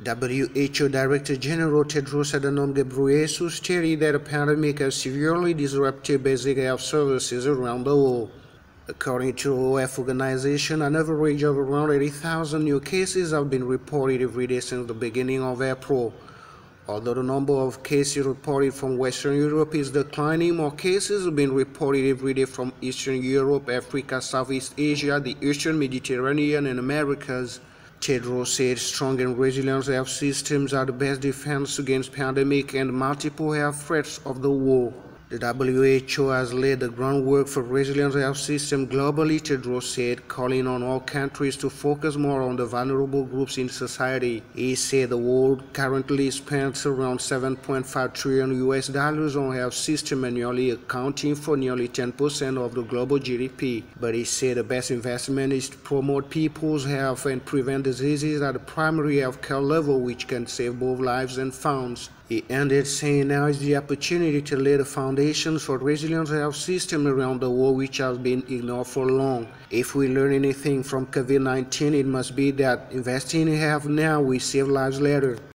WHO Director General Tedros Adhanom Ghebreyesus stated that the pandemic has severely disrupted basic health services around the world. According to the Health Organization, an average of around 80,000 new cases have been reported every day since the beginning of April. Although the number of cases reported from Western Europe is declining, more cases have been reported every day from Eastern Europe, Africa, Southeast Asia, the Eastern Mediterranean, and Americas. Tedros said strong and resilient health systems are the best defense against pandemic and multiple health threats of the world. The WHO has laid the groundwork for resilient health system globally, Tedros said, calling on all countries to focus more on the vulnerable groups in society. He said the world currently spends around 7.5 trillion US dollars on health system annually, accounting for nearly 10% of the global GDP. But he said the best investment is to promote people's health and prevent diseases at the primary healthcare level, which can save both lives and funds. He ended saying now is the opportunity to lay the foundations for resilient health system around the world which has been ignored for long. If we learn anything from COVID-19, it must be that investing in health now will save lives later.